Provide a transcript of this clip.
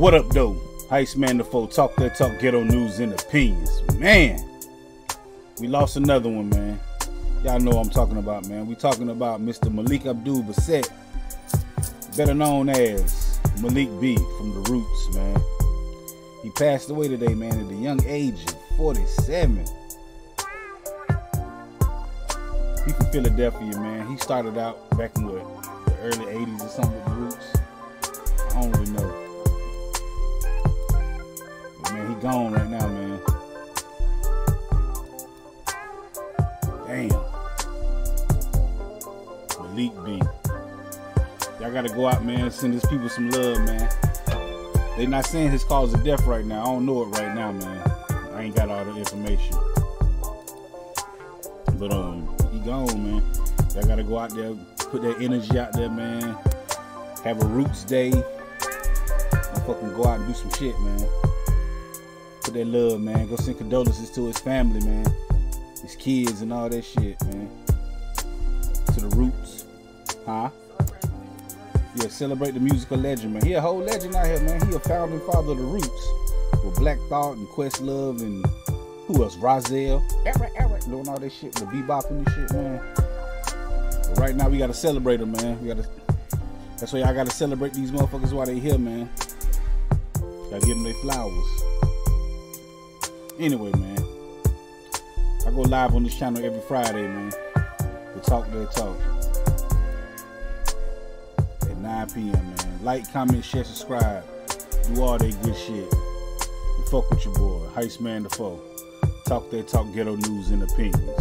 What up, though? Heist Man the Foe, talk that talk, ghetto news and opinions. Man, we lost another one, man. Y'all know I'm talking about, man. We talking about Mr. Malik Abdul Baset, better known as Malik B from the Roots, man. He passed away today, man, at the young age of 47. He from Philadelphia, man. He started out back in what, the early 80s or something with the Roots. I don't really know. Malik B. Y'all gotta go out, man. Send his people some love, man. They not saying his cause of death right now. I don't know it right now, man. I ain't got all the information. But um, he gone, man. Y'all gotta go out there, put that energy out there, man. Have a roots day. And fucking go out and do some shit, man. Put that love, man. Go send condolences to his family, man. His kids and all that shit, man. To the roots. Huh? Yeah, celebrate the musical legend, man. He a whole legend out here, man. He a founding father of the roots. With Black Thought and Questlove and who else? Rahzel. Eric, Eric. Doing all that shit, the bebopping and shit, man. But right now we gotta celebrate him, man. We gotta that's why y'all gotta celebrate these motherfuckers while they here, man. Gotta give them their flowers. Anyway, man. I go live on this channel every Friday, man. We talk that talk. At 9 p.m., man. Like, comment, share, subscribe. Do all that good shit. And fuck with your boy, Heist Man the Foe. Talk that talk, ghetto news and opinions.